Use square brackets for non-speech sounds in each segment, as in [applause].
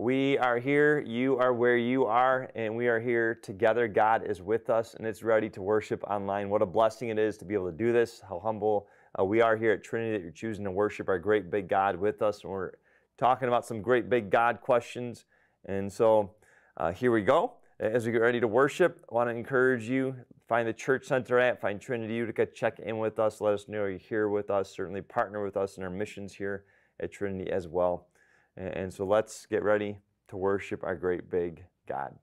We are here, you are where you are, and we are here together. God is with us, and it's ready to worship online. What a blessing it is to be able to do this. How humble uh, we are here at Trinity that you're choosing to worship our great big God with us. And we're talking about some great big God questions. And so uh, here we go. As we get ready to worship, I want to encourage you find the church center at, find Trinity Utica, check in with us, let us know you're here with us. Certainly partner with us in our missions here at Trinity as well. And so let's get ready to worship our great big God.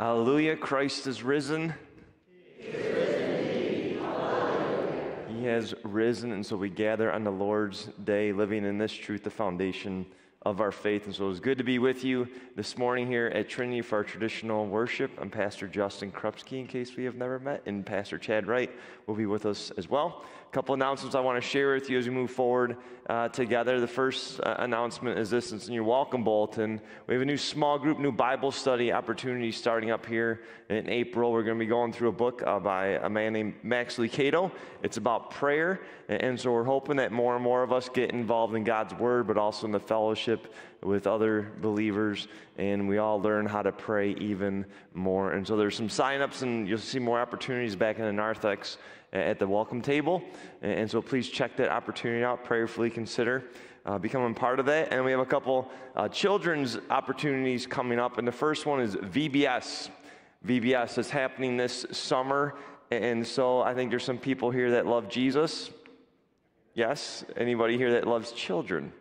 Hallelujah. Christ is risen. He has risen, and so we gather on the Lord's day, living in this truth, the foundation of our faith. And so it was good to be with you this morning here at Trinity for our traditional worship. I'm Pastor Justin Krupski, in case we have never met, and Pastor Chad Wright will be with us as well. A couple announcements I want to share with you as we move forward uh, together. The first uh, announcement is this it's in your welcome bulletin. We have a new small group, new Bible study opportunity starting up here in April. We're going to be going through a book uh, by a man named Max Lucado. It's about prayer. And so we're hoping that more and more of us get involved in God's Word, but also in the fellowship with other believers, and we all learn how to pray even more. And so there's some signups, and you'll see more opportunities back in the narthex at the welcome table. And so please check that opportunity out, prayerfully consider. Uh, becoming part of that. And we have a couple uh, children's opportunities coming up. And the first one is VBS. VBS is happening this summer. And so I think there's some people here that love Jesus. Yes. Anybody here that loves children?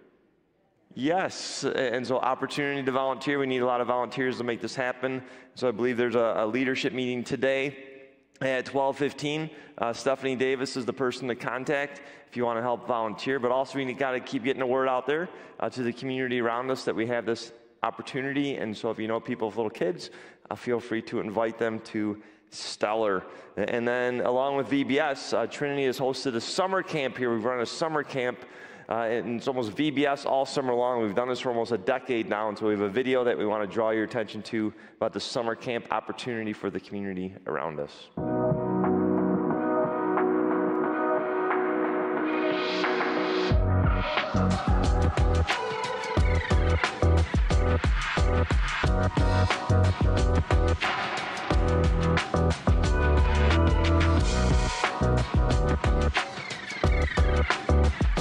Yes, and so opportunity to volunteer. We need a lot of volunteers to make this happen. So I believe there's a, a leadership meeting today at 12:15. Uh, Stephanie Davis is the person to contact if you want to help volunteer. But also, we got to keep getting the word out there uh, to the community around us that we have this opportunity. And so, if you know people with little kids, uh, feel free to invite them to Stellar. And then, along with VBS, uh, Trinity has hosted a summer camp here. We've run a summer camp uh, and it's almost VBS all summer long. We've done this for almost a decade now, and so we have a video that we want to draw your attention to about the summer camp opportunity for the community around us.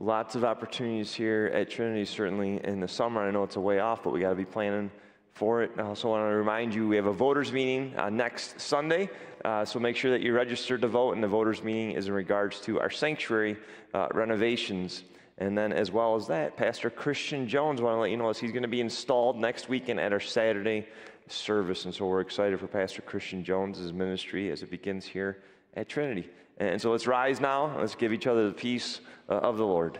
Lots of opportunities here at Trinity, certainly in the summer. I know it's a way off, but we got to be planning for it. I also want to remind you we have a voters meeting uh, next Sunday, uh, so make sure that you register to vote. And the voters meeting is in regards to our sanctuary uh, renovations. And then, as well as that, Pastor Christian Jones, want to let you know, he's going to be installed next weekend at our Saturday service. And so we're excited for Pastor Christian Jones' ministry as it begins here at Trinity. And so let's rise now. Let's give each other the peace uh, of the Lord.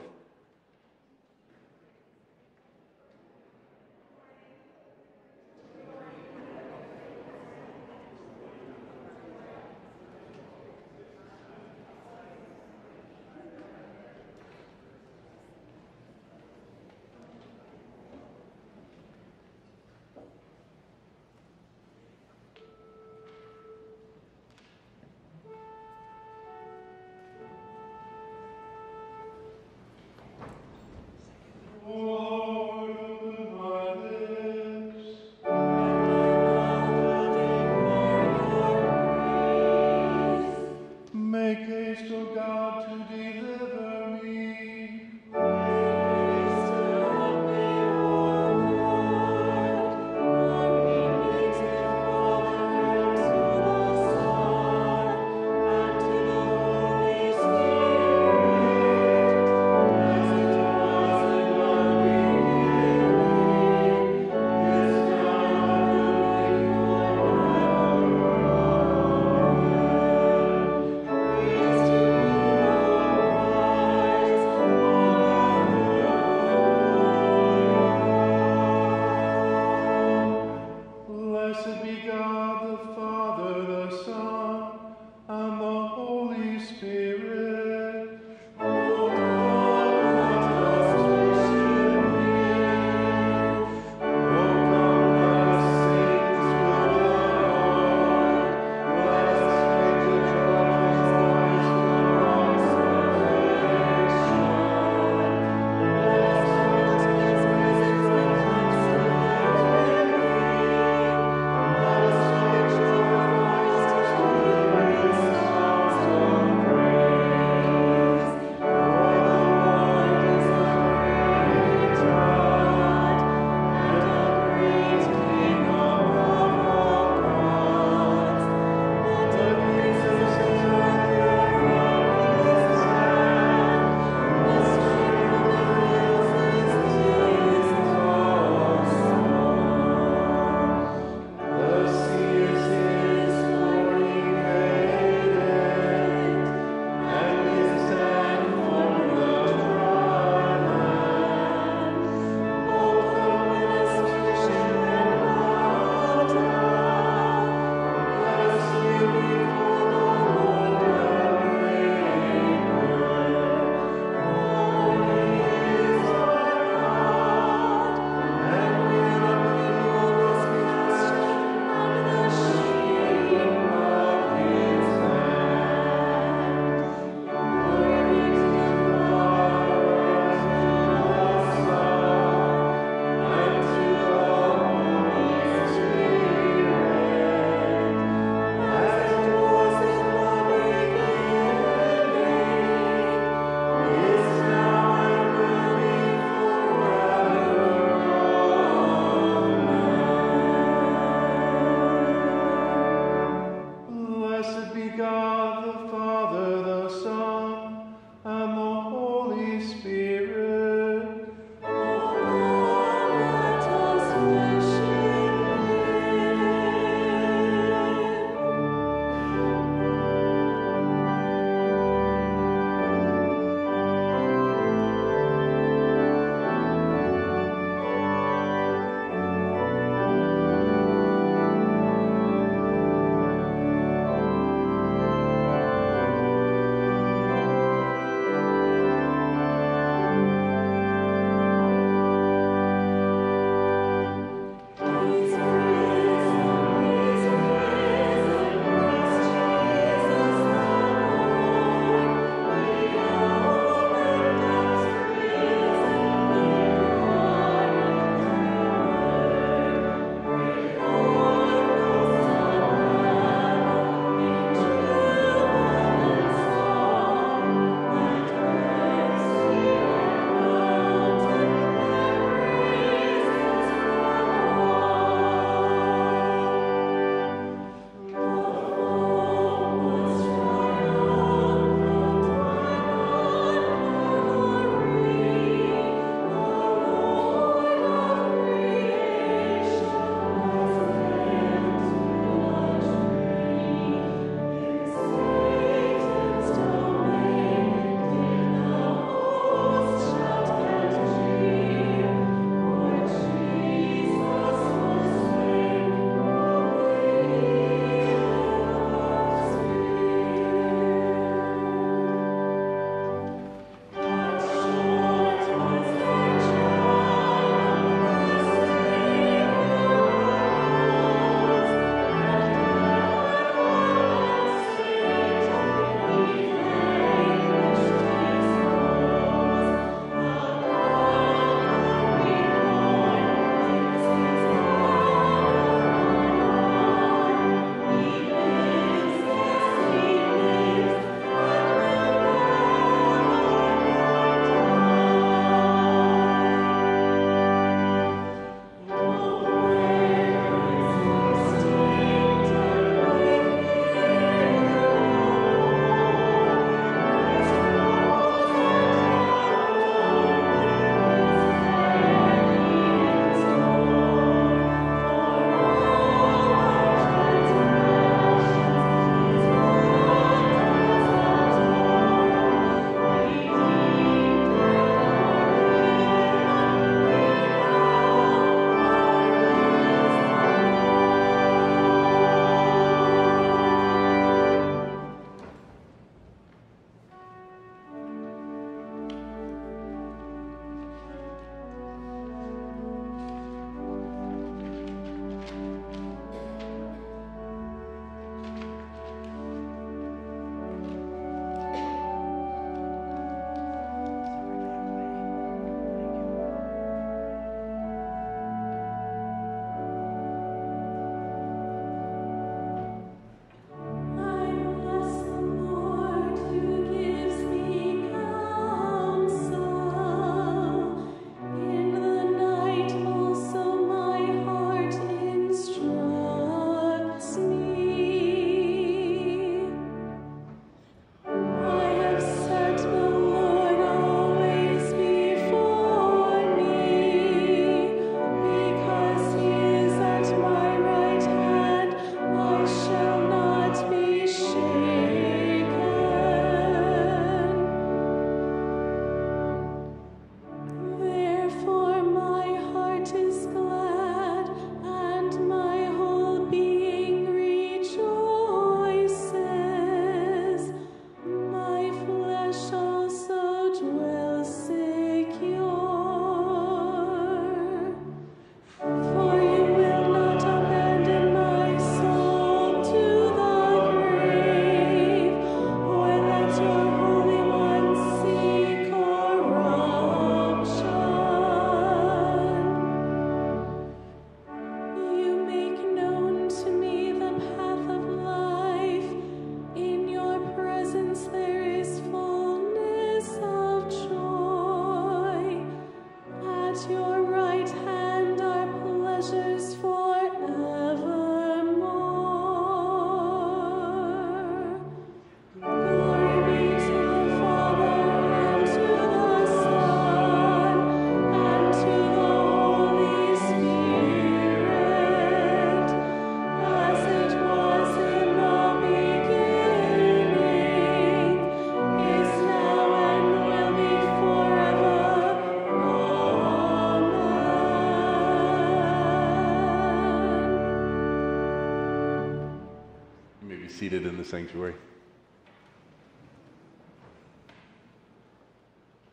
Sanctuary.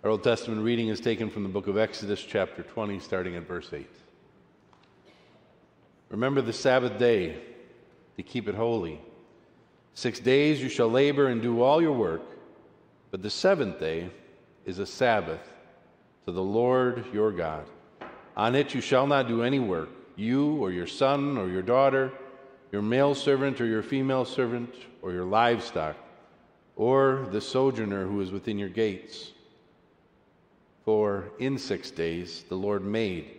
Our Old Testament reading is taken from the book of Exodus, chapter 20, starting at verse 8. Remember the Sabbath day to keep it holy. Six days you shall labor and do all your work, but the seventh day is a Sabbath to the Lord your God. On it you shall not do any work, you or your son or your daughter, your male servant or your female servant, or your livestock, or the sojourner who is within your gates. For in six days the Lord made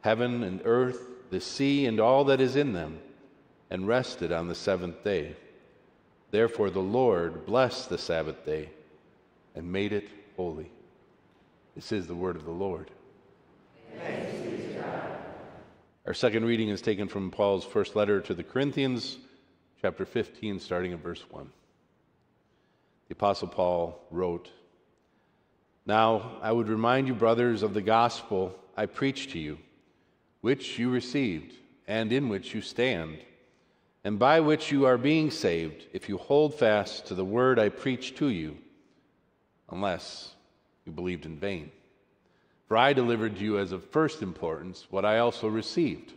heaven and earth, the sea, and all that is in them, and rested on the seventh day. Therefore the Lord blessed the Sabbath day and made it holy. This is the word of the Lord. Our second reading is taken from Paul's first letter to the Corinthians, chapter 15, starting at verse 1. The Apostle Paul wrote, Now I would remind you, brothers, of the gospel I preached to you, which you received, and in which you stand, and by which you are being saved, if you hold fast to the word I preached to you, unless you believed in vain. For I delivered to you as of first importance what I also received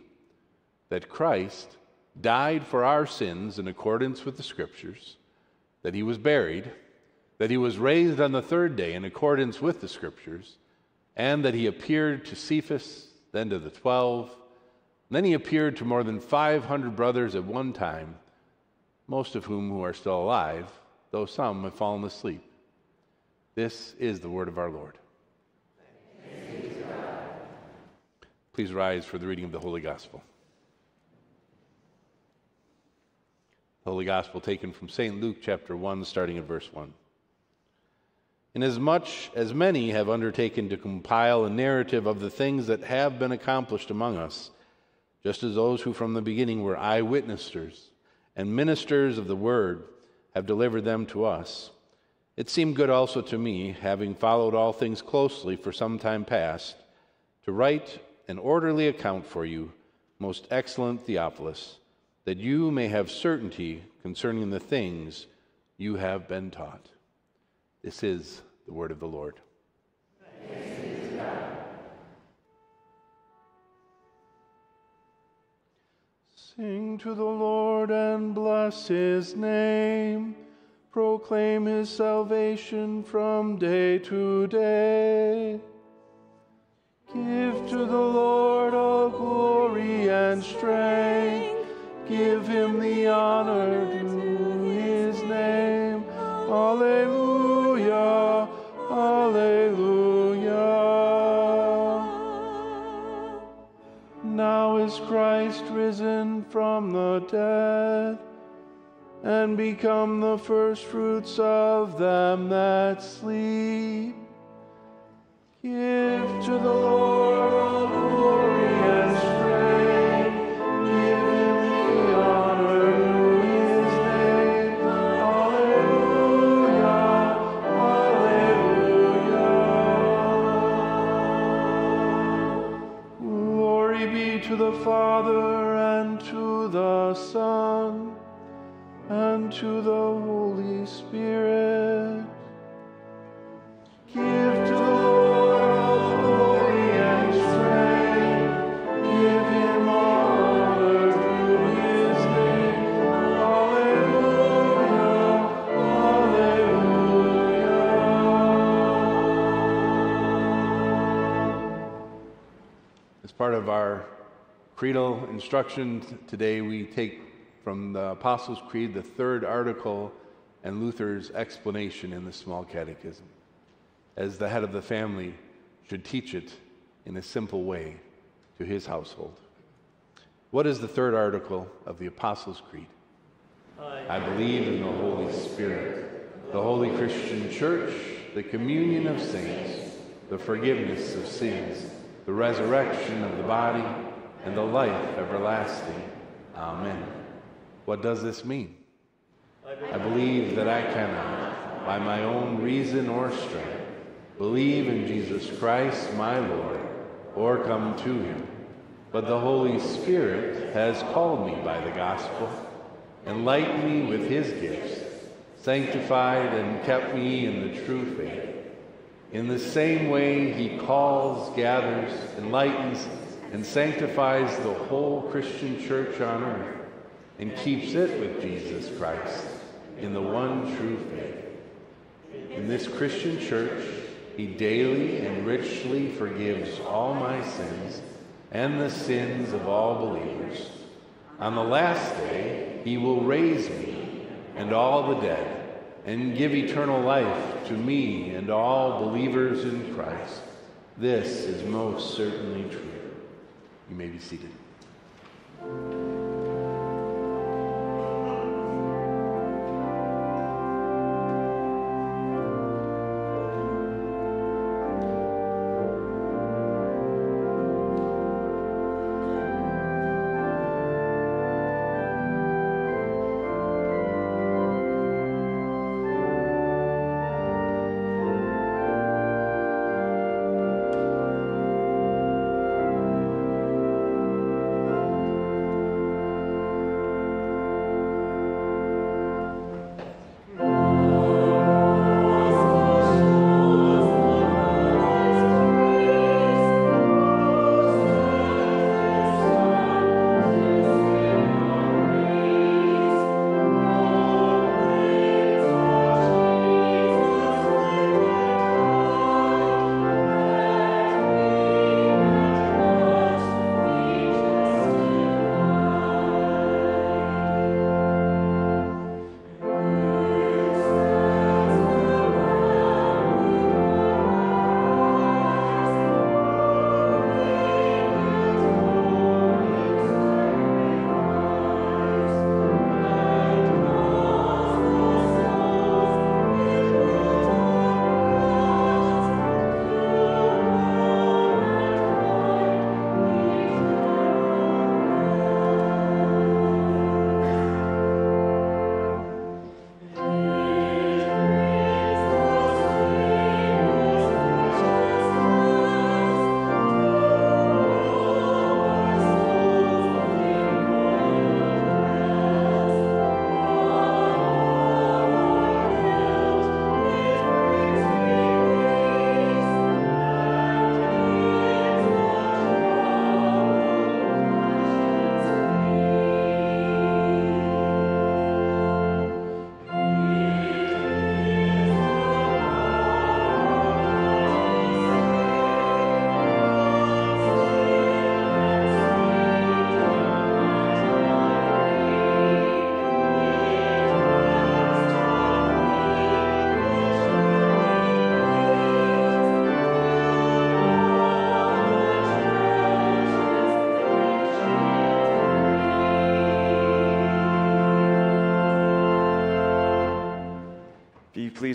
that Christ died for our sins in accordance with the Scriptures, that he was buried, that he was raised on the third day in accordance with the Scriptures, and that he appeared to Cephas, then to the twelve. then he appeared to more than 500 brothers at one time, most of whom who are still alive, though some have fallen asleep. This is the word of our Lord. Please rise for the reading of the Holy Gospel. The Holy Gospel taken from St. Luke chapter 1, starting at verse 1. Inasmuch as many have undertaken to compile a narrative of the things that have been accomplished among us, just as those who from the beginning were eyewitnesses and ministers of the word have delivered them to us, it seemed good also to me, having followed all things closely for some time past, to write an orderly account for you, most excellent Theophilus, that you may have certainty concerning the things you have been taught. This is the word of the Lord. Sing to the Lord and bless his name. Proclaim his salvation from day to day. Become the firstfruits of them that sleep. Give to the Lord all glory instruction today, we take from the Apostles' Creed the third article and Luther's explanation in the Small Catechism, as the head of the family should teach it in a simple way to his household. What is the third article of the Apostles' Creed? I believe in the Holy Spirit, the holy Christian church, the communion of saints, the forgiveness of sins, the resurrection of the body, and the life everlasting. Amen. What does this mean? I believe that I cannot, by my own reason or strength, believe in Jesus Christ my Lord, or come to him. But the Holy Spirit has called me by the gospel enlightened me with his gifts, sanctified and kept me in the true faith. In the same way, he calls, gathers, enlightens, and sanctifies the whole Christian church on earth and keeps it with Jesus Christ in the one true faith. In this Christian church, he daily and richly forgives all my sins and the sins of all believers. On the last day, he will raise me and all the dead and give eternal life to me and all believers in Christ. This is most certainly true. You may be seated.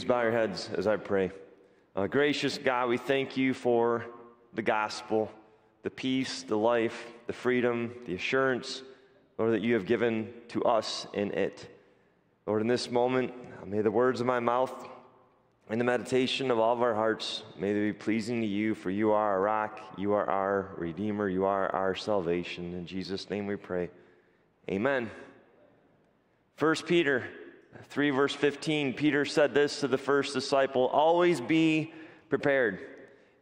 Bow your heads as I pray. Uh, gracious God, we thank you for the gospel, the peace, the life, the freedom, the assurance, Lord, that you have given to us in it. Lord, in this moment, may the words of my mouth and the meditation of all of our hearts, may they be pleasing to you, for you are our rock, you are our Redeemer, you are our salvation. In Jesus' name we pray. Amen. First Peter 3, verse 15, Peter said this to the first disciple Always be prepared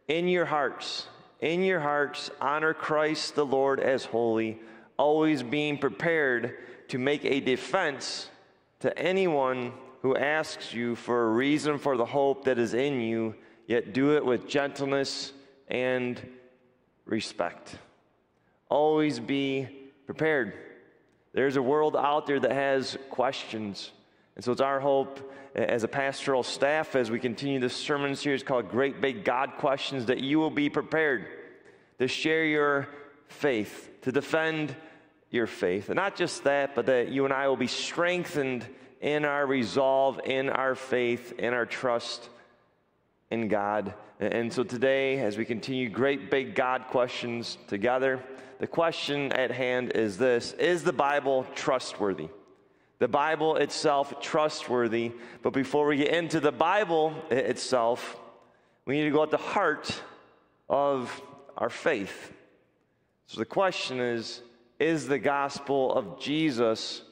in your hearts. In your hearts, honor Christ the Lord as holy, always being prepared to make a defense to anyone who asks you for a reason for the hope that is in you, yet do it with gentleness and respect. Always be prepared. There's a world out there that has questions. And so it's our hope as a pastoral staff as we continue this sermon series called Great Big God Questions that you will be prepared to share your faith, to defend your faith. And not just that, but that you and I will be strengthened in our resolve, in our faith, in our trust in God. And so today, as we continue Great Big God Questions together, the question at hand is this Is the Bible trustworthy? The Bible itself trustworthy. But before we get into the Bible itself, we need to go at the heart of our faith. So the question is Is the gospel of Jesus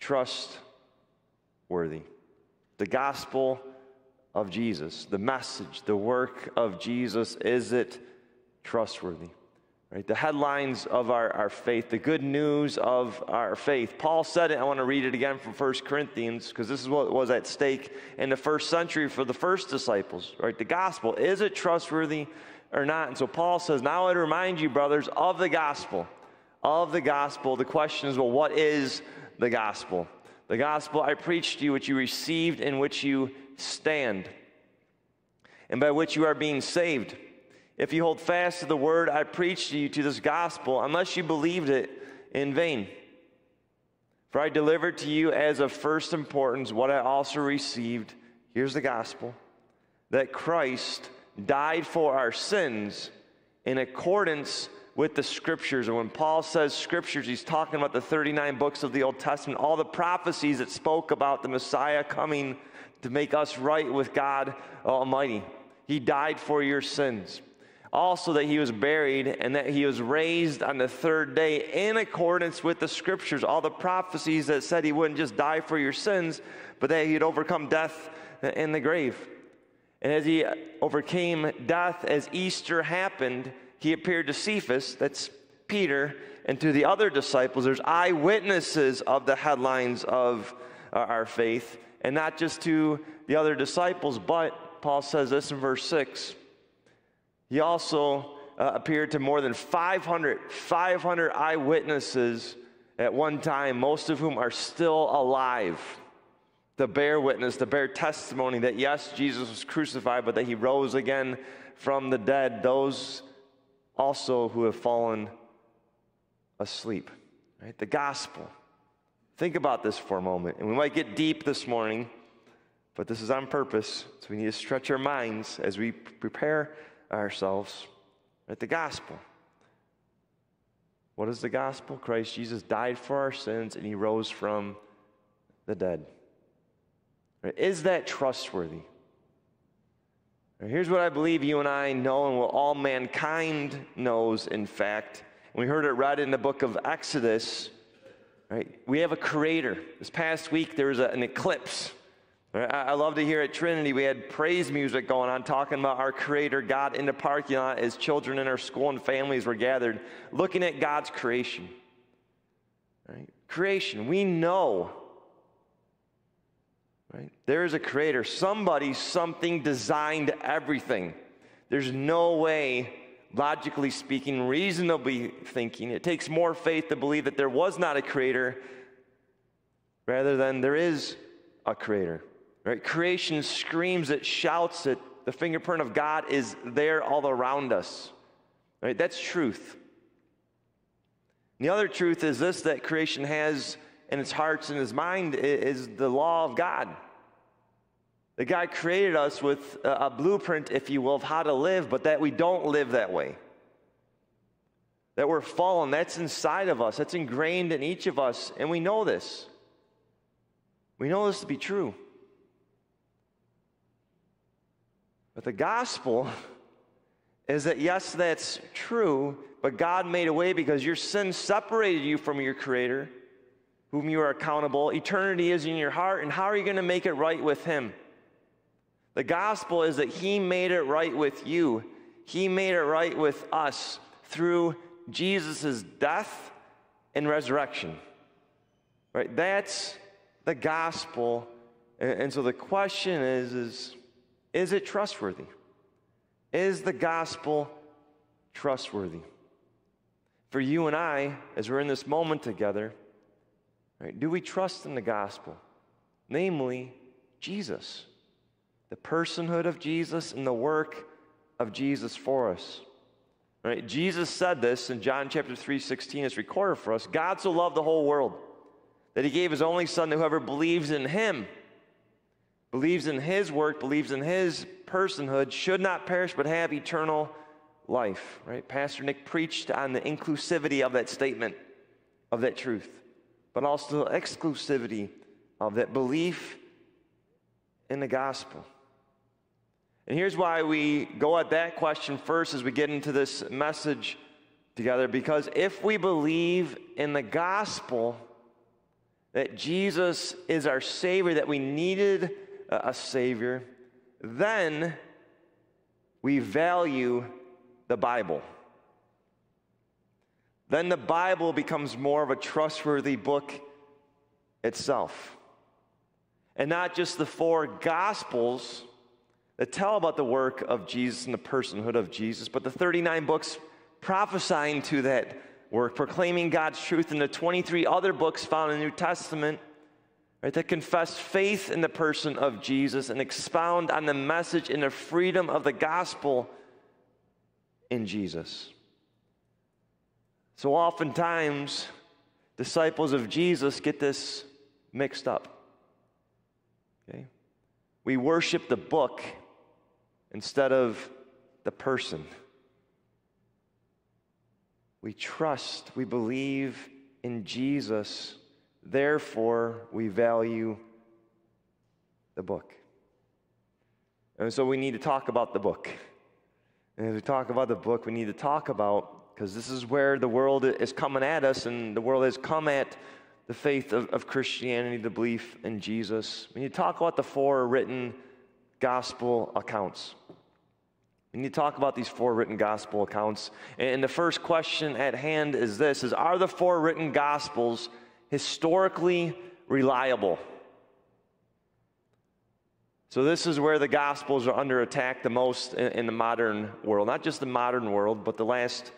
trustworthy? The gospel of Jesus, the message, the work of Jesus, is it trustworthy? Right? The headlines of our, our faith, the good news of our faith. Paul said it, I want to read it again from 1 Corinthians, because this is what was at stake in the first century for the first disciples. Right? The gospel, is it trustworthy or not? And so Paul says, Now I remind you, brothers, of the gospel. Of the gospel. The question is, well, what is the gospel? The gospel I preached to you, which you received, in which you stand, and by which you are being saved if you hold fast to the word I preached to you, to this gospel, unless you believed it in vain. For I delivered to you as of first importance what I also received. Here's the gospel that Christ died for our sins in accordance with the scriptures. And when Paul says scriptures, he's talking about the 39 books of the Old Testament, all the prophecies that spoke about the Messiah coming to make us right with God Almighty. He died for your sins also that he was buried and that he was raised on the third day in accordance with the scriptures, all the prophecies that said he wouldn't just die for your sins, but that he'd overcome death in the grave. And as he overcame death, as Easter happened, he appeared to Cephas, that's Peter, and to the other disciples. There's eyewitnesses of the headlines of uh, our faith, and not just to the other disciples, but Paul says this in verse 6 he also uh, appeared to more than 500, 500 eyewitnesses at one time, most of whom are still alive to bear witness, to bear testimony that yes, Jesus was crucified, but that he rose again from the dead. Those also who have fallen asleep. Right? The gospel. Think about this for a moment. And we might get deep this morning, but this is on purpose. So we need to stretch our minds as we prepare ourselves at the gospel. What is the gospel? Christ Jesus died for our sins and he rose from the dead. Is that trustworthy? Here's what I believe you and I know, and what all mankind knows, in fact. We heard it read in the book of Exodus. Right? We have a creator. This past week, there was an eclipse I love to hear at Trinity, we had praise music going on, talking about our Creator God in the parking lot as children in our school and families were gathered, looking at God's creation. Right? Creation, we know. Right? There is a Creator. Somebody, something designed everything. There's no way, logically speaking, reasonably thinking, it takes more faith to believe that there was not a Creator rather than there is a Creator. Right? Creation screams, it shouts it. The fingerprint of God is there all around us. Right? That's truth. The other truth is this that creation has in its hearts and its mind is the law of God. That God created us with a blueprint, if you will, of how to live, but that we don't live that way. That we're fallen, that's inside of us, that's ingrained in each of us, and we know this. We know this to be true. But the gospel is that, yes, that's true, but God made a way because your sin separated you from your Creator, whom you are accountable. Eternity is in your heart, and how are you going to make it right with Him? The gospel is that He made it right with you, He made it right with us through Jesus' death and resurrection. Right? That's the gospel. And, so the question is, is is it trustworthy? Is the gospel trustworthy? For you and I, as we're in this moment together, right, do we trust in the gospel? Namely, Jesus, the personhood of Jesus and the work of Jesus for us. Right? Jesus said this in John chapter 3, 16, it's recorded for us. God so loved the whole world that he gave his only son that whoever believes in him believes in his work, believes in his personhood, should not perish but have eternal life. Right? Pastor Nick preached on the inclusivity of that statement, of that truth, but also the exclusivity of that belief in the gospel. And here's why we go at that question first as we get into this message together because if we believe in the gospel, that Jesus is our Savior, that we needed a Savior, then we value the Bible. Then the Bible becomes more of a trustworthy book itself. And not just the four Gospels that tell about the work of Jesus and the personhood of Jesus, but the 39 books prophesying to that work, proclaiming God's truth, and the 23 other books found in the New Testament right, that confess faith in the person of Jesus and expound on the message and the freedom of the gospel in Jesus. So oftentimes, disciples of Jesus get this mixed up. Okay? We worship the book instead of the person. We trust, we believe in Jesus, therefore, we value the book. And so we need to talk about the book. And as we talk about the book, we need to talk about, because this is where the world is coming at us, and the world has come at the faith of, of Christianity, the belief in Jesus. We need to talk about the four written gospel accounts. We need to talk about these four written gospel accounts. And the first question at hand is this is are the four written gospels historically reliable? So, this is where the Gospels are under attack the most in, in, the modern world. Not just the modern world, but the last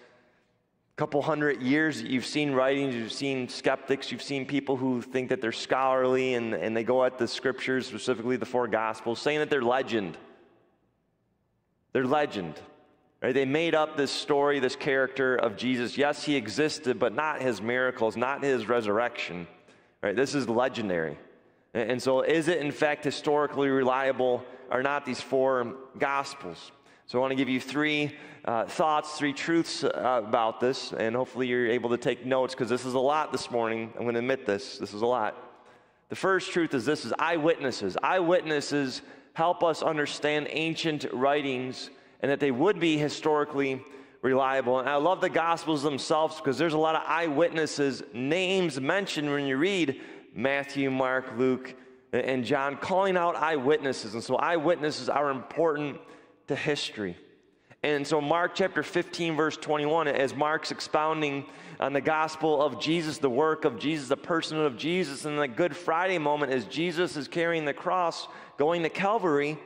couple hundred years. You've seen writings, you've seen skeptics, you've seen people who think that they're scholarly and, and they go at the scriptures, specifically the four Gospels, saying that they're legend. They're legend. Right? They made up this story, this character of Jesus. Yes, he existed, but not his miracles, not his resurrection. Right? This is legendary. And so, is it in fact historically reliable or not, these four gospels? So, I want to give you three uh, thoughts, three truths uh, about this, and hopefully you're able to take notes because this is a lot this morning. I'm going to admit this. This is a lot. The first truth is this is eyewitnesses. Eyewitnesses help us understand ancient writings and that they would be historically reliable. And I love the Gospels themselves because there's a lot of eyewitnesses, names mentioned when you read Matthew, Mark, Luke, and John, calling out eyewitnesses. And so eyewitnesses are important to history. And so, Mark chapter 15, verse 21, as Mark's expounding on the gospel of Jesus, the work of Jesus, the person of Jesus, and the Good Friday moment as Jesus is carrying the cross going to Calvary,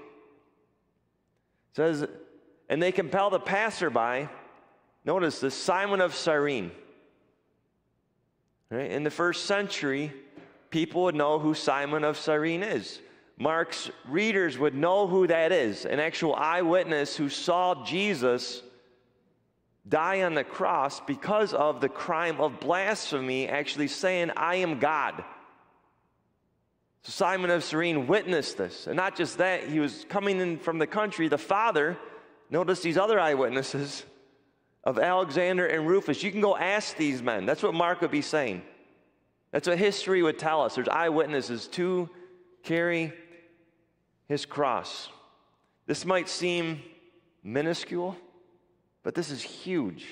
says, and they compel the passerby, notice the Simon of Cyrene. Right? In the first century, people would know who Simon of Cyrene is. Mark's readers would know who that is an actual eyewitness who saw Jesus die on the cross because of the crime of blasphemy, actually saying, I am God. So Simon of Cyrene witnessed this. And not just that, he was coming in from the country. The father, notice these other eyewitnesses of Alexander and Rufus. You can go ask these men. That's what Mark would be saying. That's what history would tell us. There's eyewitnesses to carry his cross. This might seem minuscule, but this is huge.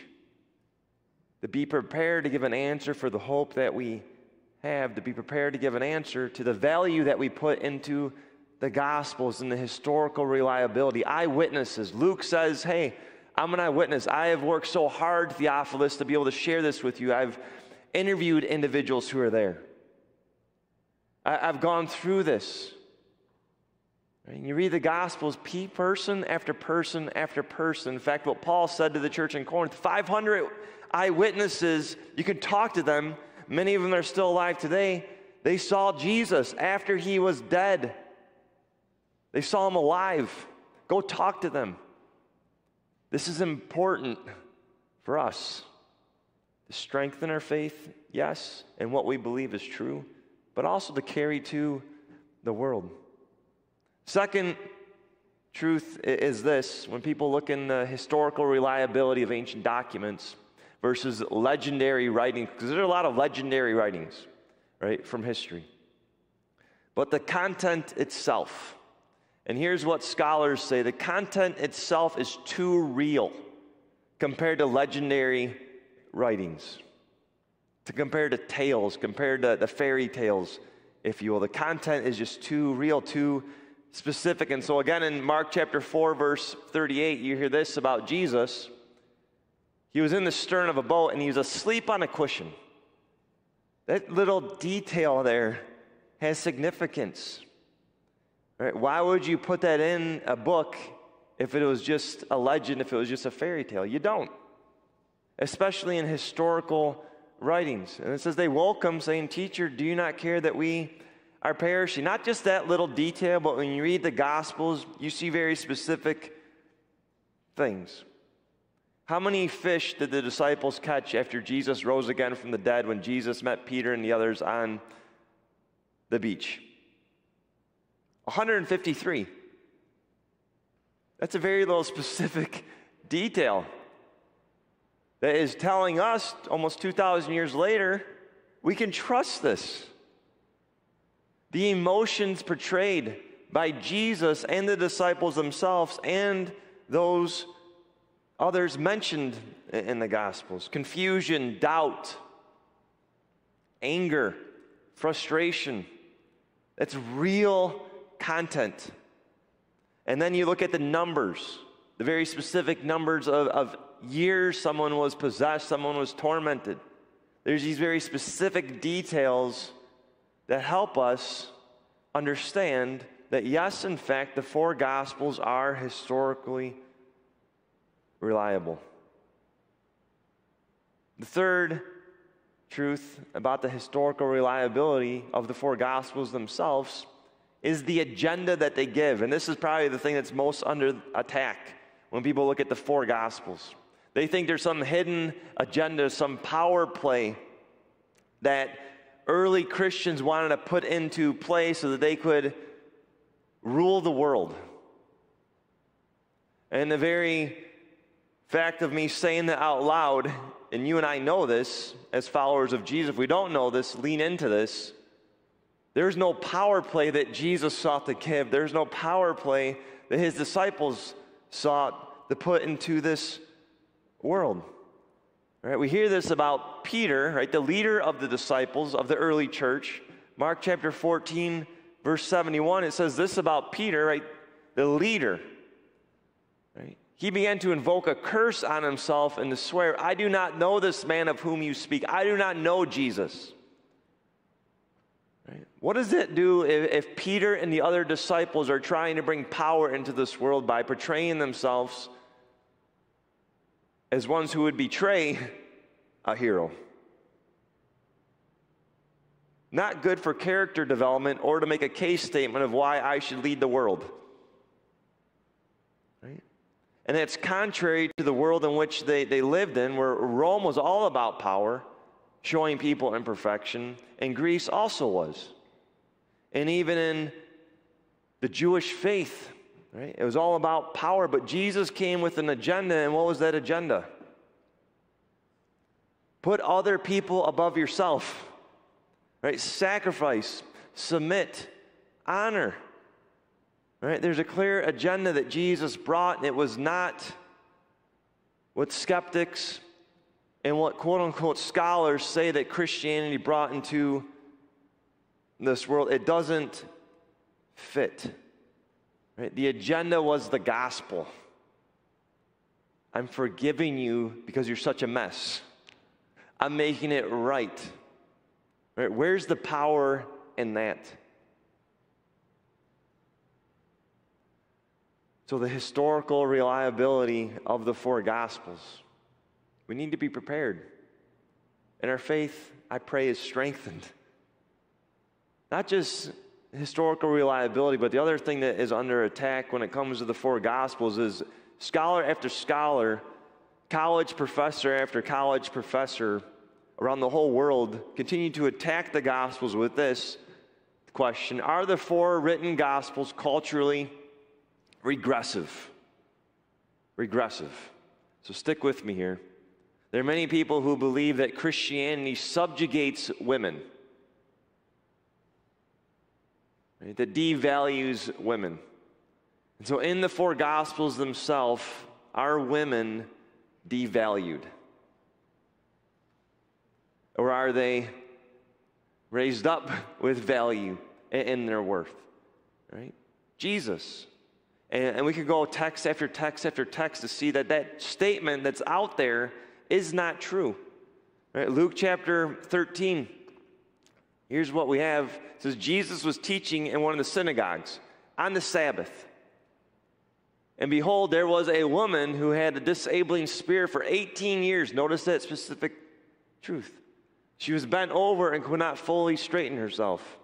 To be prepared to give an answer for the hope that we have, to be prepared to give an answer to the value that we put into the Gospels and the historical reliability. Eyewitnesses. Luke says, Hey, I'm an eyewitness. I have worked so hard, Theophilus, to be able to share this with you. I've interviewed individuals who are there. I, have gone through this. And you read the Gospels, person after person after person. In fact, what Paul said to the church in Corinth 500 eyewitnesses, you can talk to them. Many of them are still alive today. They saw Jesus after he was dead, they saw him alive. Go talk to them. This is important for us to strengthen our faith, yes, and what we believe is true, but also to carry to the world. Second truth is this when people look in the historical reliability of ancient documents versus legendary writings, because there are a lot of legendary writings, right, from history. But the content itself, and here's what scholars say the content itself is too real compared to legendary writings. to compare to tales, compared to the fairy tales, if you will. The content is just too real, too specific. And so, again, in Mark chapter 4, verse 38, you hear this about Jesus. He was in the stern of a boat and he was asleep on a cushion. That little detail there has significance. Right? Why would you put that in a book if it was just a legend, if it was just a fairy tale? You don't, especially in historical writings. And it says, They welcome, saying, Teacher, do you not care that we are perishing? Not just that little detail, but when you read the Gospels, you see very specific things. How many fish did the disciples catch after Jesus rose again from the dead when Jesus met Peter and the others on the beach? 153. That's a very little specific [laughs] detail that is telling us almost 2,000 years later we can trust this. The emotions portrayed by Jesus and the disciples themselves and those others mentioned in the Gospels confusion, doubt, anger, frustration. That's real content. And then you look at the numbers, the very specific numbers of, of years someone was possessed, someone was tormented. There's these very specific details that help us understand that, yes, in fact, the four Gospels are historically reliable. The third truth about the historical reliability of the four Gospels themselves is the agenda that they give. And this is probably the thing that's most under attack when people look at the four Gospels. They think there's some hidden agenda, some power play that early Christians wanted to put into place so that they could rule the world. And the very fact of me saying that out loud, and you and I know this as followers of Jesus, if we don't know this, lean into this. There's no power play that Jesus sought to give. There's no power play that his disciples sought to put into this world. Right? We hear this about Peter, right, the leader of the disciples of the early church. Mark chapter 14, verse 71, it says this about Peter, right, the leader. Right? He began to invoke a curse on himself and to swear, I do not know this man of whom you speak. I do not know Jesus. What does it do if, if Peter and the other disciples are trying to bring power into this world by portraying themselves as ones who would betray a hero? Not good for character development or to make a case statement of why I should lead the world. Right? And it's contrary to the world in which they, they lived in, where Rome was all about power showing people imperfection, and Greece also was. And even in the Jewish faith, right, it was all about power, but Jesus came with an agenda, and what was that agenda? Put other people above yourself, right? Sacrifice, submit, honor. Right? There's a clear agenda that Jesus brought, and it was not what skeptics and what quote unquote scholars say that Christianity brought into this world, it doesn't fit. Right? The agenda was the gospel. I'm forgiving you because you're such a mess. I'm making it right. right? Where's the power in that? So, the historical reliability of the four gospels we need to be prepared. And our faith, I pray, is strengthened. Not just historical reliability, but the other thing that is under attack when it comes to the four gospels is scholar after scholar, college professor after college professor around the whole world continue to attack the gospels with this question Are the four written gospels culturally regressive? Regressive. So stick with me here. There are many people who believe that Christianity subjugates women, right, that devalues women. And so, in the four Gospels themselves, are women devalued? Or are they raised up [laughs] with value in their worth? Right? Jesus. And, we could go text after text after text to see that that statement that's out there is not true. Right? Luke chapter 13. Here's what we have. It says Jesus was teaching in one of the synagogues on the Sabbath. And behold, there was a woman who had a disabling spirit for 18 years. Notice that specific truth. She was bent over and could not fully straighten herself.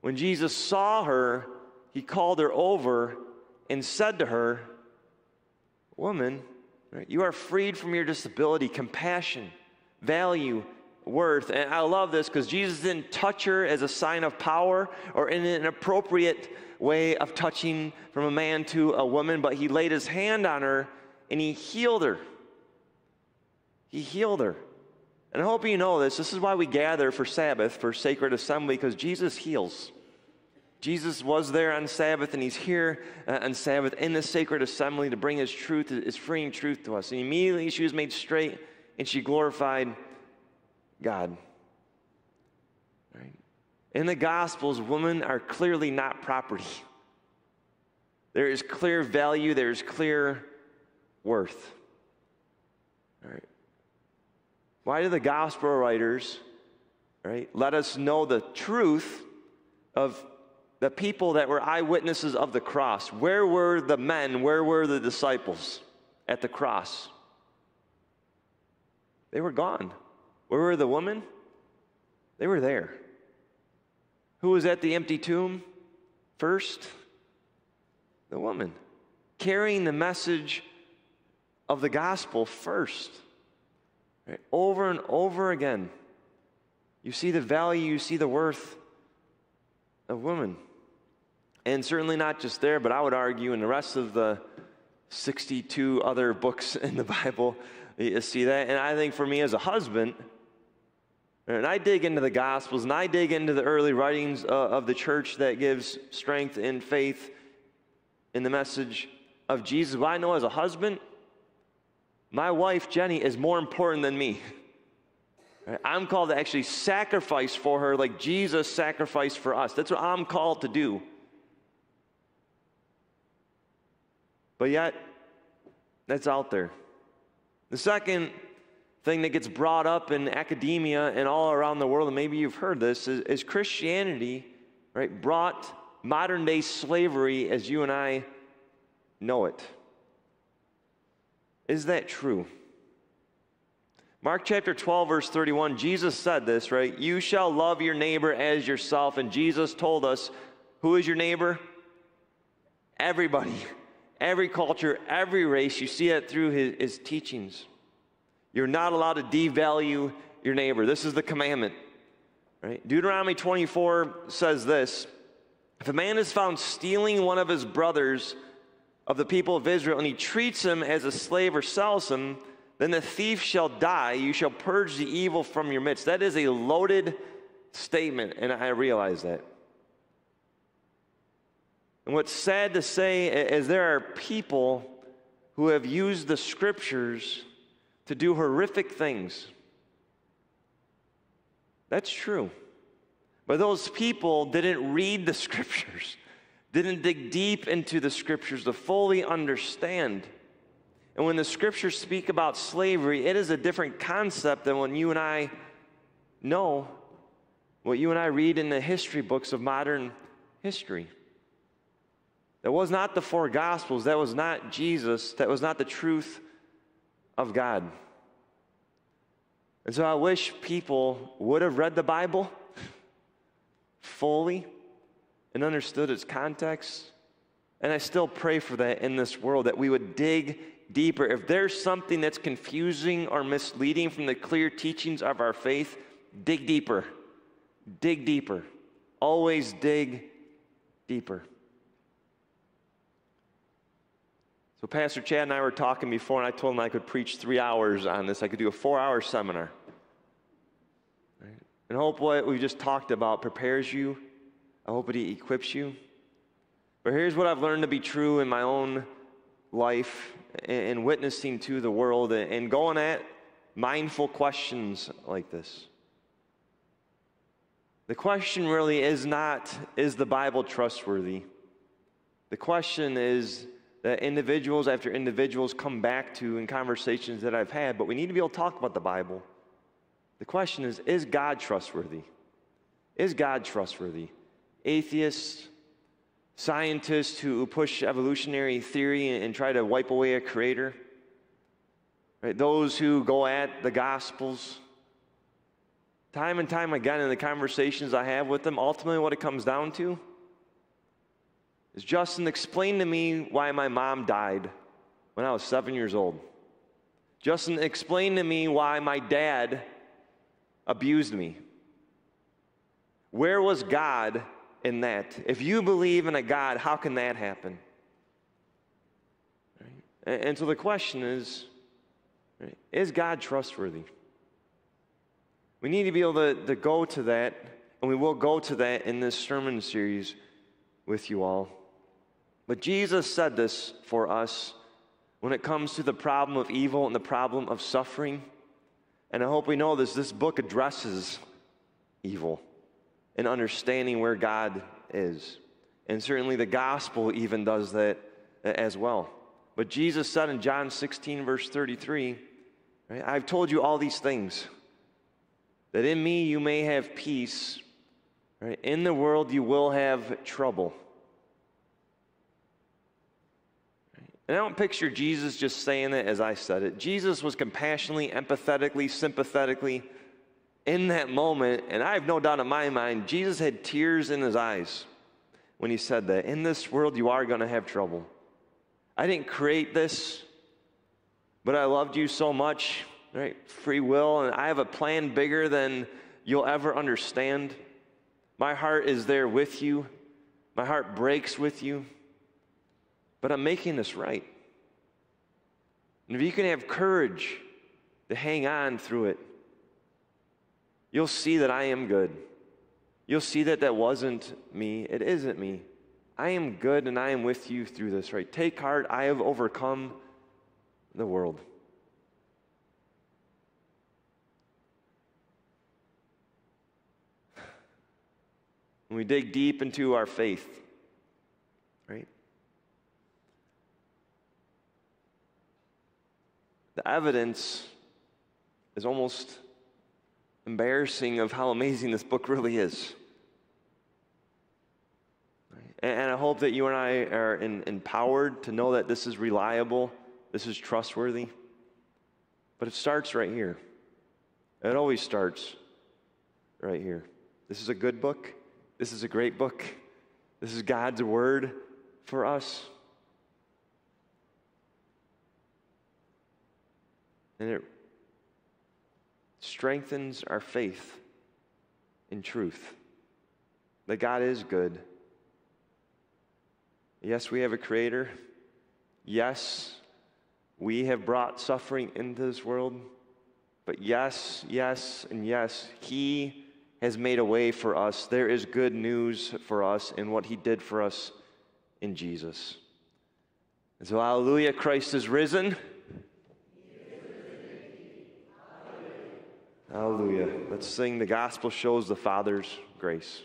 When Jesus saw her, he called her over and said to her, Woman, you are freed from your disability, compassion, value, worth. And I love this because Jesus didn't touch her as a sign of power or in an appropriate way of touching from a man to a woman, but he laid his hand on her and he healed her. He healed her. And I hope you know this. This is why we gather for Sabbath, for sacred assembly, because Jesus heals. Jesus was there on Sabbath, and he's here uh, on Sabbath in the sacred assembly to bring his truth, his freeing truth to us. And immediately she was made straight, and she glorified God. Right? In the Gospels, women are clearly not property. There is clear value, there is clear worth. Why do the gospel writers, right, let us know the truth of the people that were eyewitnesses of the cross? Where were the men? Where were the disciples at the cross? They were gone. Where were the women? They were there. Who was at the empty tomb first? The woman, carrying the message of the gospel first. Right? Over and over again. You see the value, you see the worth of women. And certainly not just there, but I would argue in the rest of the 62 other books [laughs] in the Bible, you see that. And I think for me as a husband, and I dig into the Gospels and I dig into the early writings uh, of the church that gives strength and faith in the message of Jesus. But I know as a husband, my wife, Jenny, is more important than me. [laughs] I'm called to actually sacrifice for her like Jesus sacrificed for us. That's what I'm called to do. But yet, that's out there. The second thing that gets brought up in academia and all around the world, and maybe you've heard this, is, is Christianity, right, brought modern day slavery as you and I know it. Is that true? Mark chapter 12, verse 31, Jesus said this, right? You shall love your neighbor as yourself. And Jesus told us, who is your neighbor? Everybody, [laughs] every culture, every race. You see it through his, his teachings. You're not allowed to devalue your neighbor. This is the commandment. Right? Deuteronomy 24 says this If a man is found stealing one of his brothers of the people of Israel, and he treats him as a slave or sells him, then the thief shall die. You shall purge the evil from your midst. That is a loaded statement, and I realize that. And what's sad to say is there are people who have used the scriptures to do horrific things. That's true. But those people didn't read the [laughs] scriptures, didn't dig deep into the scriptures to fully understand. And when the scriptures speak about slavery, it is a different concept than when you and I know what you and I read in the history books of modern history. That was not the four gospels, that was not Jesus, that was not the truth of God. And so I wish people would have read the Bible [laughs] fully and understood its context. And I still pray for that in this world, that we would dig deeper. If there's something that's confusing or misleading from the clear teachings of our faith, dig deeper. Dig deeper. Always dig deeper. So, Pastor Chad and I were talking before, and I told him I could preach three hours on this. I could do a four hour seminar. Right? And hope what we just talked about prepares you. I hope it equips you. But here's what I've learned to be true in my own life and witnessing to the world and going at mindful questions like this. The question really is not, is the Bible trustworthy? The question is that individuals after individuals come back to in conversations that I've had, but we need to be able to talk about the Bible. The question is, is God trustworthy? Is God trustworthy? Atheists, scientists who push evolutionary theory and try to wipe away a creator, right? those who go at the Gospels, time and time again in the conversations I have with them, ultimately what it comes down to is Justin, explain to me why my mom died when I was seven years old. Justin, explain to me why my dad abused me. Where was God in that? If you believe in a God, how can that happen? Right? And so the question is is God trustworthy? We need to be able to, to go to that, and we will go to that in this sermon series with you all. But Jesus said this for us when it comes to the problem of evil and the problem of suffering. And I hope we know this. This book addresses evil and understanding where God is. And certainly the gospel even does that as well. But Jesus said in John 16, verse 33, right, I've told you all these things that in me you may have peace. Right? In the world you will have trouble. And I don't picture Jesus just saying it as I said it. Jesus was compassionately, empathetically, sympathetically in that moment. And I have no doubt in my mind, Jesus had tears in his eyes when he said that. In this world, you are going to have trouble. I didn't create this, but I loved you so much right? Free will, and I have a plan bigger than you'll ever understand. My heart is there with you. My heart breaks with you. But I'm making this right. And if you can have courage to hang on through it, you'll see that I am good. You'll see that that wasn't me. It isn't me. I am good and I am with you through this, right? Take heart. I have overcome the world. [sighs] when we dig deep into our faith, right? The evidence is almost embarrassing of how amazing this book really is. And I hope that you and I are in, empowered to know that this is reliable, this is trustworthy. But it starts right here. It always starts right here. This is a good book. This is a great book. This is God's word for us. And it strengthens our faith in truth that God is good. Yes, we have a creator. Yes, we have brought suffering into this world. But yes, yes, and yes, He has made a way for us. There is good news for us in what he did for us in Jesus. And so, hallelujah, Christ is risen. Hallelujah. Let's sing the gospel shows the Father's grace.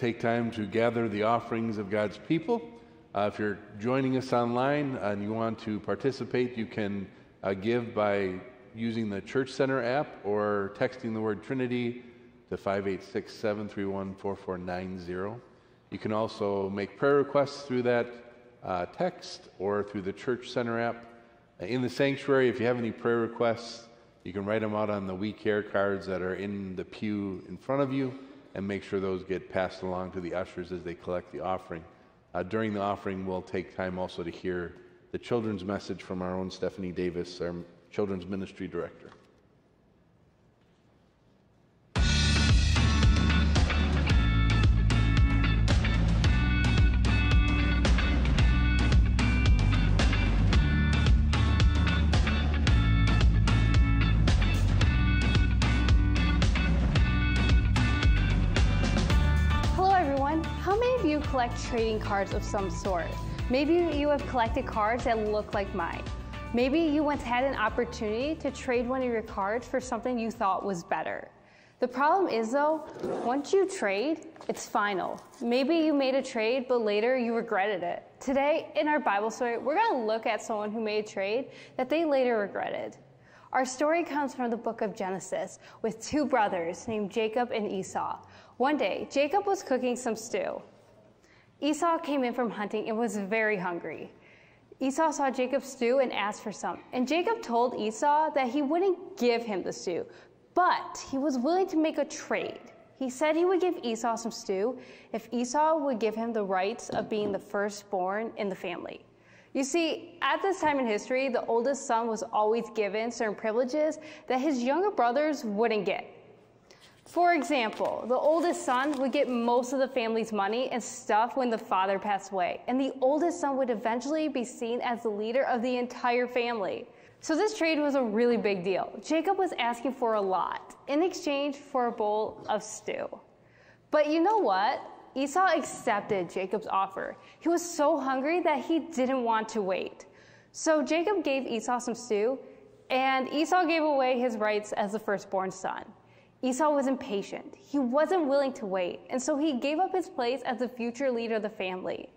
Take time to gather the offerings of God's people. Uh, if you're joining us online and you want to participate, you can uh, give by using the Church Center app or texting the word Trinity to 586 731 4490. You can also make prayer requests through that uh, text or through the Church Center app. Uh, in the sanctuary, if you have any prayer requests, you can write them out on the We Care cards that are in the pew in front of you and make sure those get passed along to the ushers as they collect the offering. Uh, during the offering, we'll take time also to hear the children's message from our own Stephanie Davis, our children's ministry director. Trading cards of some sort. Maybe you have collected cards that look like mine. Maybe you once had an opportunity to trade one of your cards for something you thought was better. The problem is though, once you trade, it's final. Maybe you made a trade, but later you regretted it. Today, in our Bible story, we're gonna look at someone who made a trade that they later regretted. Our story comes from the book of Genesis with two brothers named Jacob and Esau. One day, Jacob was cooking some stew. Esau came in from hunting and was very hungry. Esau saw Jacob's stew and asked for some. And Jacob told Esau that he wouldn't give him the stew, but he was willing to make a trade. He said he would give Esau some stew if Esau would give him the rights of being the firstborn in the family. You see, at this time in history, the oldest son was always given certain privileges that his younger brothers wouldn't get. For example, the oldest son would get most of the family's money and stuff when the father passed away, and the oldest son would eventually be seen as the leader of the entire family. So this trade was a really big deal. Jacob was asking for a lot in exchange for a bowl of stew. But you know what? Esau accepted Jacob's offer. He was so hungry that he didn't want to wait. So Jacob gave Esau some stew, and Esau gave away his rights as the firstborn son. Esau was impatient. He wasn't willing to wait, and so he gave up his place as the future leader of the family.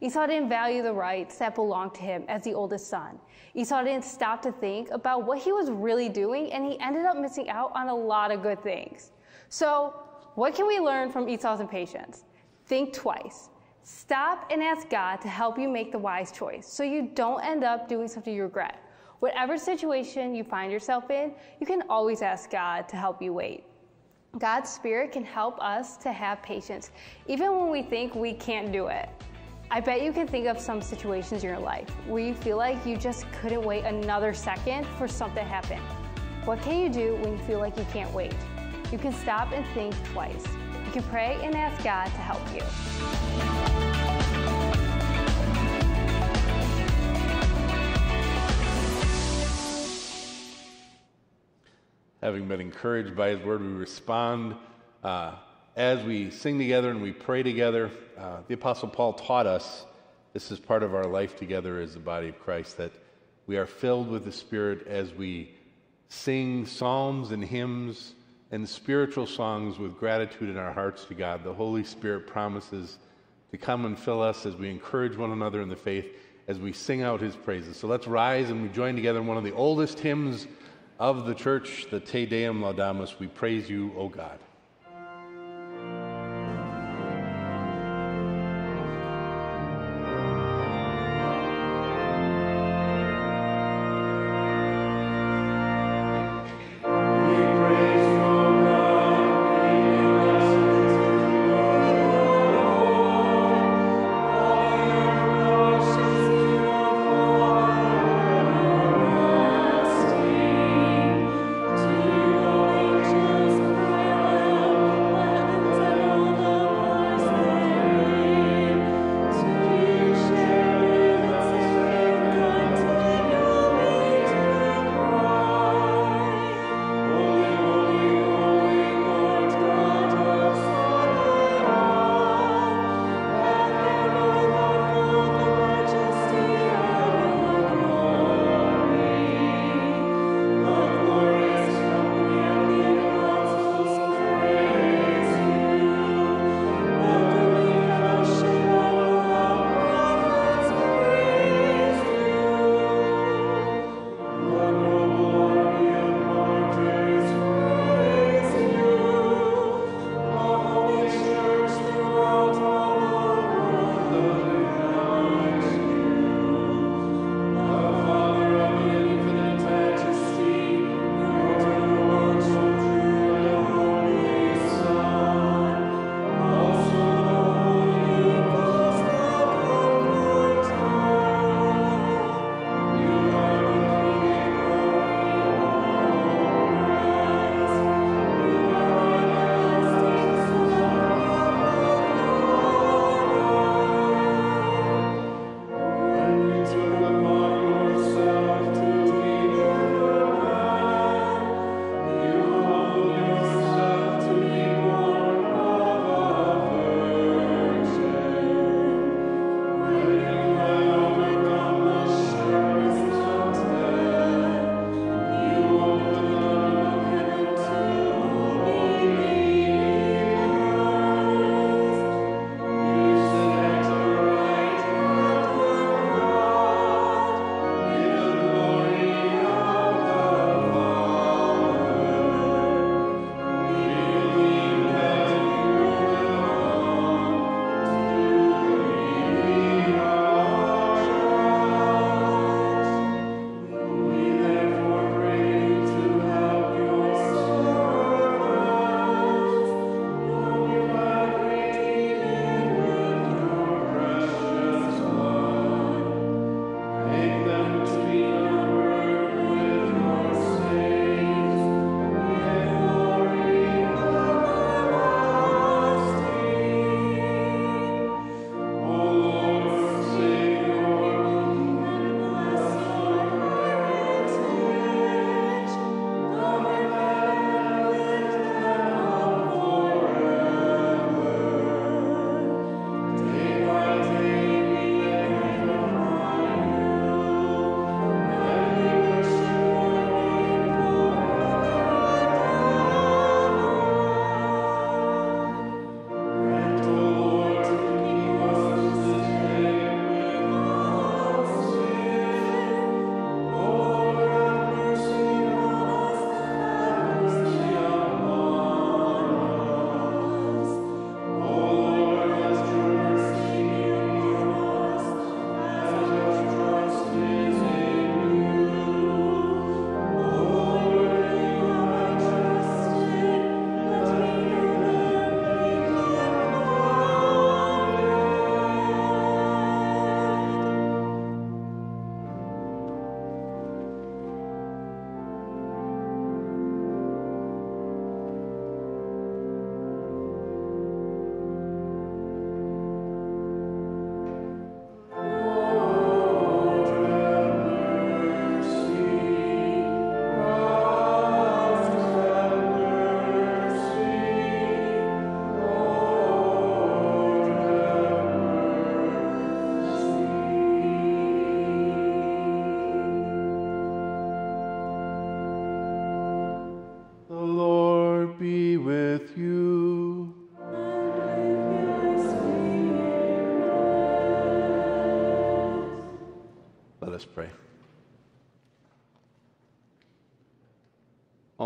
Esau didn't value the rights that belonged to him as the oldest son. Esau didn't stop to think about what he was really doing, and he ended up missing out on a lot of good things. So, what can we learn from Esau's impatience? Think twice. Stop and ask God to help you make the wise choice so you don't end up doing something you regret. Whatever situation you find yourself in, you can always ask God to help you wait. God's Spirit can help us to have patience, even when we think we can't do it. I bet you can think of some situations in your life where you feel like you just couldn't wait another second for something to happen. What can you do when you feel like you can't wait? You can stop and think twice. You can pray and ask God to help you. Having been encouraged by His Word, we respond uh, as we sing together and we pray together. Uh, the Apostle Paul taught us this is part of our life together as the body of Christ that we are filled with the Spirit as we sing psalms and hymns and spiritual songs with gratitude in our hearts to God. The Holy Spirit promises to come and fill us as we encourage one another in the faith, as we sing out His praises. So let's rise and we join together in one of the oldest hymns of the church, the Te Deum Laudamus, we praise you, O God.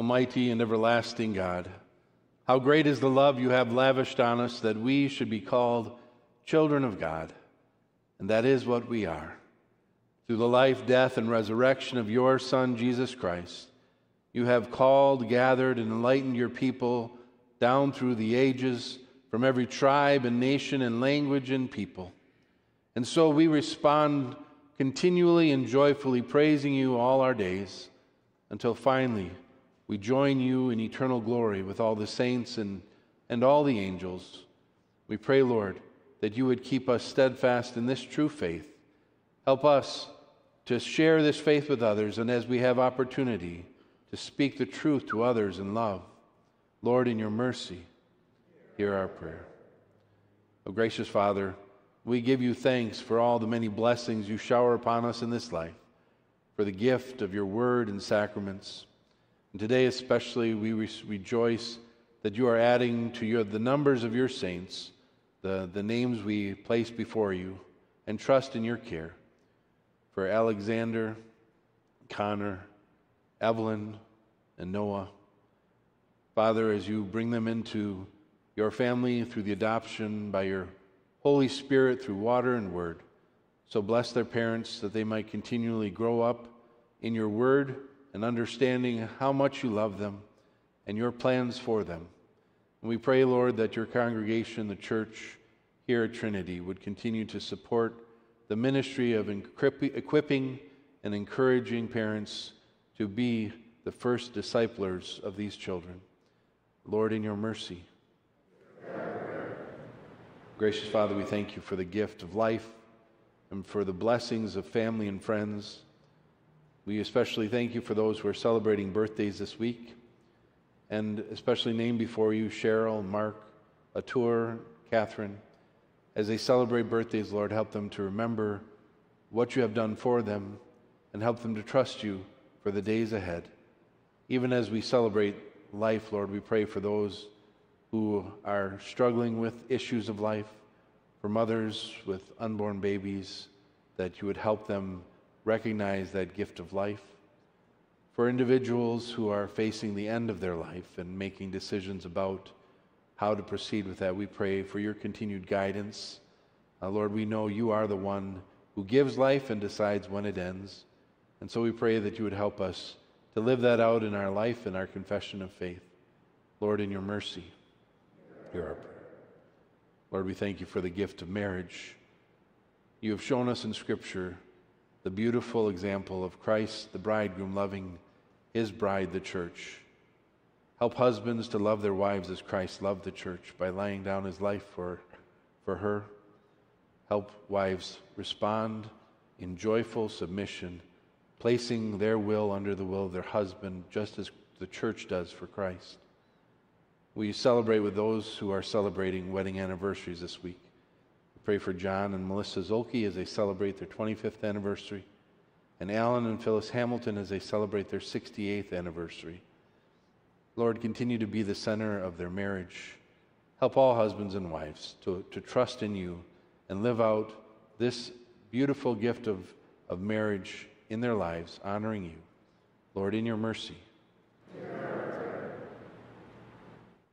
Almighty and everlasting God, how great is the love you have lavished on us that we should be called children of God. And that is what we are. Through the life, death, and resurrection of your Son, Jesus Christ, you have called, gathered, and enlightened your people down through the ages from every tribe and nation and language and people. And so we respond continually and joyfully praising you all our days until finally we join you in eternal glory with all the saints and, and all the angels. We pray, Lord, that you would keep us steadfast in this true faith. Help us to share this faith with others, and as we have opportunity, to speak the truth to others in love. Lord, in your mercy, hear our prayer. O gracious Father, we give you thanks for all the many blessings you shower upon us in this life, for the gift of your word and sacraments. And today, especially, we re- rejoice that you are adding to your, the numbers of your saints the, the names we place before you and trust in your care. For Alexander, Connor, Evelyn, and Noah. Father, as you bring them into your family through the adoption by your Holy Spirit through water and word, so bless their parents that they might continually grow up in your word and understanding how much you love them and your plans for them. And we pray, Lord, that your congregation, the church here at Trinity, would continue to support the ministry of equipping and encouraging parents to be the first disciplers of these children. Lord, in your mercy. Gracious Father, we thank you for the gift of life and for the blessings of family and friends. We especially thank you for those who are celebrating birthdays this week, and especially name before you Cheryl, Mark, Atur, Catherine. As they celebrate birthdays, Lord, help them to remember what you have done for them and help them to trust you for the days ahead. Even as we celebrate life, Lord, we pray for those who are struggling with issues of life, for mothers with unborn babies, that you would help them recognize that gift of life. For individuals who are facing the end of their life and making decisions about how to proceed with that, we pray for your continued guidance. Uh, Lord, we know you are the one who gives life and decides when it ends. And so we pray that you would help us to live that out in our life and our confession of faith. Lord, in your mercy, hear our prayer. Lord, we thank you for the gift of marriage. You have shown us in Scripture the beautiful example of Christ, the bridegroom, loving his bride, the church. Help husbands to love their wives as Christ loved the church by laying down his life for, for her. Help wives respond in joyful submission, placing their will under the will of their husband, just as the church does for Christ. We celebrate with those who are celebrating wedding anniversaries this week. Pray for John and Melissa Zolke as they celebrate their 25th anniversary, and Alan and Phyllis Hamilton as they celebrate their 68th anniversary. Lord, continue to be the center of their marriage. Help all husbands and wives to, to trust in you and live out this beautiful gift of, of marriage in their lives, honoring you. Lord, in your mercy.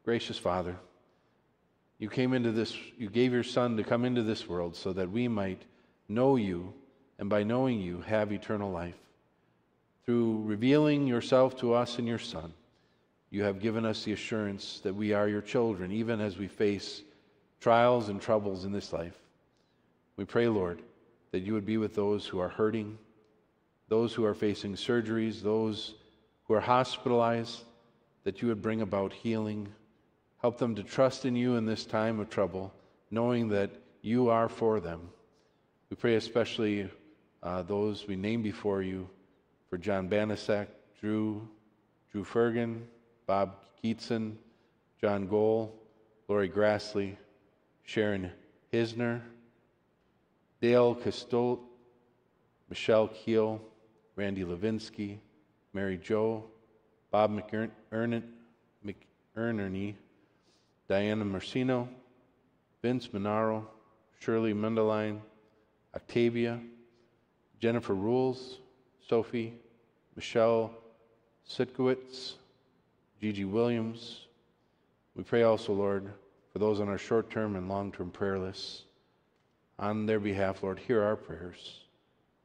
Gracious Father, you came into this, you gave your Son to come into this world so that we might know you, and by knowing you, have eternal life. Through revealing yourself to us in your Son, you have given us the assurance that we are your children, even as we face trials and troubles in this life. We pray, Lord, that you would be with those who are hurting, those who are facing surgeries, those who are hospitalized, that you would bring about healing Help them to trust in you in this time of trouble, knowing that you are for them. We pray especially uh, those we name before you for John Banasek, Drew, Drew Fergan, Bob Keatson, John Gohl, Lori Grassley, Sharon Hisner, Dale Costolt, Michelle Keel, Randy Levinsky, Mary Jo, Bob McErney, Diana Marcino, Vince Monaro, Shirley Mundeline, Octavia, Jennifer Rules, Sophie, Michelle Sitkowitz, Gigi Williams. We pray also, Lord, for those on our short term and long term prayer lists. On their behalf, Lord, hear our prayers.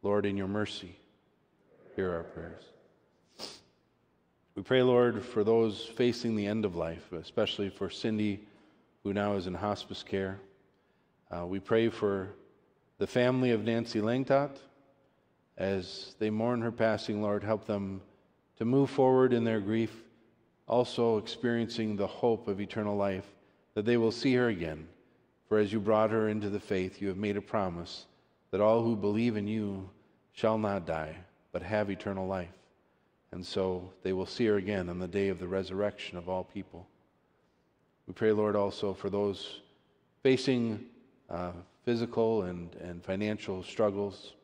Lord, in your mercy, hear our prayers. We pray, Lord, for those facing the end of life, especially for Cindy, who now is in hospice care. Uh, we pray for the family of Nancy Langtot as they mourn her passing. Lord, help them to move forward in their grief, also experiencing the hope of eternal life, that they will see her again. For as you brought her into the faith, you have made a promise that all who believe in you shall not die, but have eternal life. And so they will see her again on the day of the resurrection of all people. We pray, Lord, also for those facing uh, physical and, and financial struggles.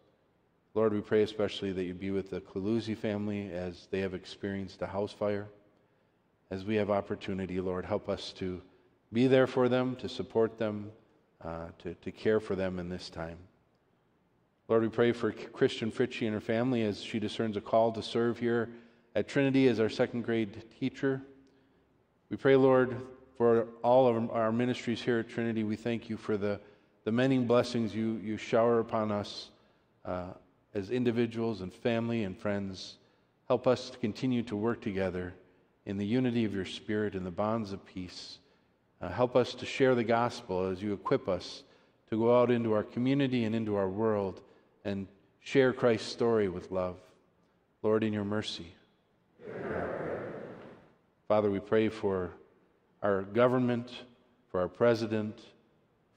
Lord, we pray especially that you be with the Cluluzzi family as they have experienced a house fire. As we have opportunity, Lord, help us to be there for them, to support them, uh, to, to care for them in this time. Lord, we pray for Christian Fritchie and her family as she discerns a call to serve here at Trinity as our second grade teacher. We pray, Lord, for all of our ministries here at Trinity. We thank you for the, the many blessings you, you shower upon us uh, as individuals and family and friends. Help us to continue to work together in the unity of your Spirit and the bonds of peace. Uh, help us to share the gospel as you equip us to go out into our community and into our world and share Christ's story with love. Lord, in your mercy. Father, we pray for our government, for our president,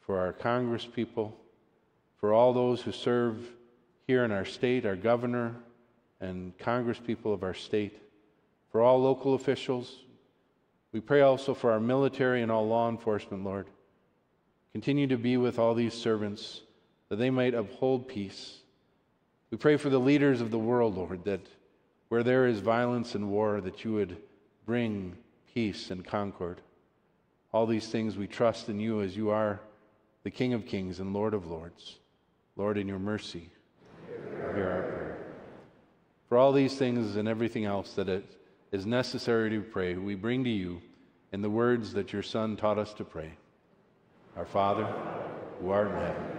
for our Congress people, for all those who serve here in our state, our governor and Congress people of our state, for all local officials. We pray also for our military and all law enforcement, Lord. Continue to be with all these servants that they might uphold peace we pray for the leaders of the world, Lord, that where there is violence and war, that you would bring peace and concord. All these things we trust in you as you are the King of kings and Lord of lords. Lord, in your mercy, hear our prayer. For all these things and everything else that it is necessary to pray, we bring to you in the words that your Son taught us to pray. Our Father, who art in heaven,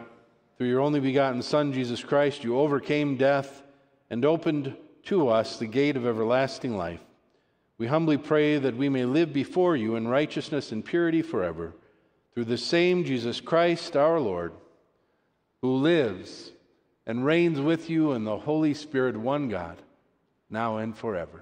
through your only begotten Son, Jesus Christ, you overcame death and opened to us the gate of everlasting life. We humbly pray that we may live before you in righteousness and purity forever, through the same Jesus Christ our Lord, who lives and reigns with you in the Holy Spirit, one God, now and forever.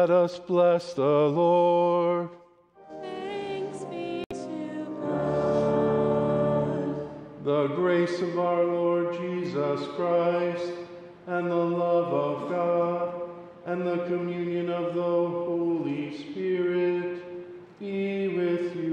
Let us bless the Lord. Thanks be to God. The grace of our Lord Jesus Christ, and the love of God, and the communion of the Holy Spirit be with you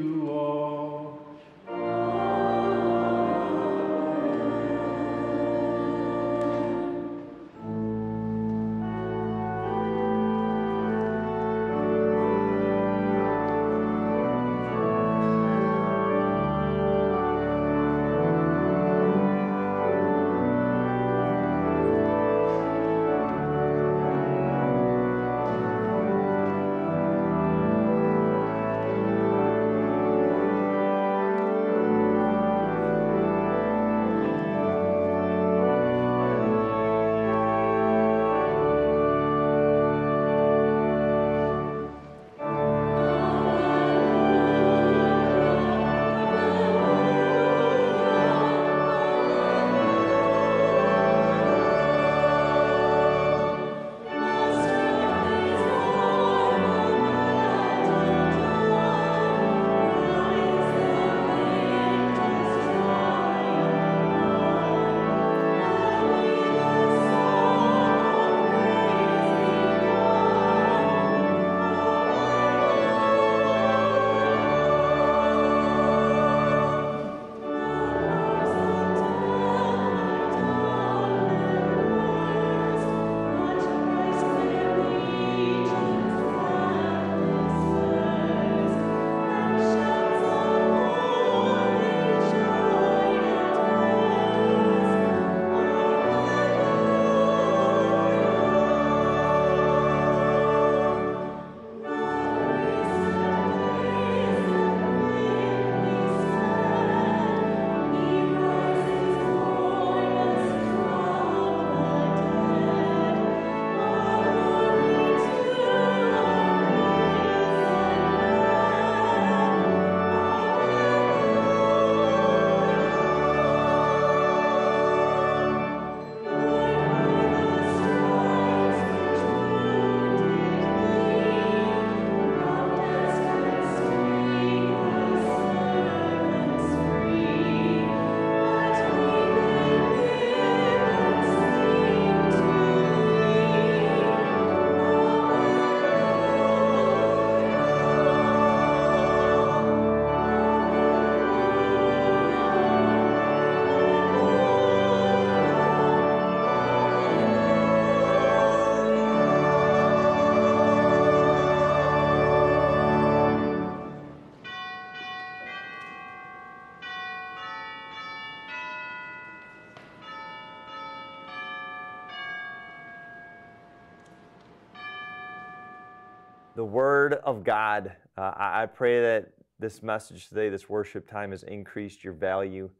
the Word of God. Uh, I, I pray that this message today, this worship time, has increased your value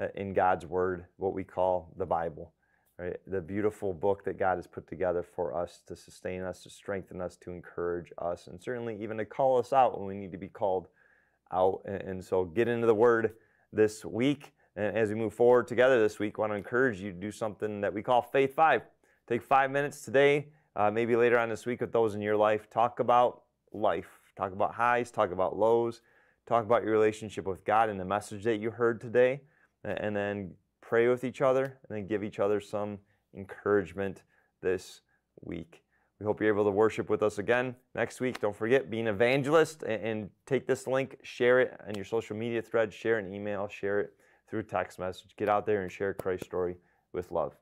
uh, in God's Word, what we call the Bible. Right? The beautiful book that God has put together for us to sustain us, to strengthen us, to encourage us, and certainly even to call us out when we need to be called out. And, and so get into the Word this week. And as we move forward together this week, I want to encourage you to do something that we call Faith Five. Take five minutes today, uh, maybe later on this week with those in your life. Talk about life. Talk about highs, talk about lows, talk about your relationship with God and the message that you heard today, and then pray with each other and then give each other some encouragement this week. We hope you're able to worship with us again next week. Don't forget, be an evangelist and, and take this link, share it on your social media thread, share an email, share it through text message. Get out there and share Christ's story with love.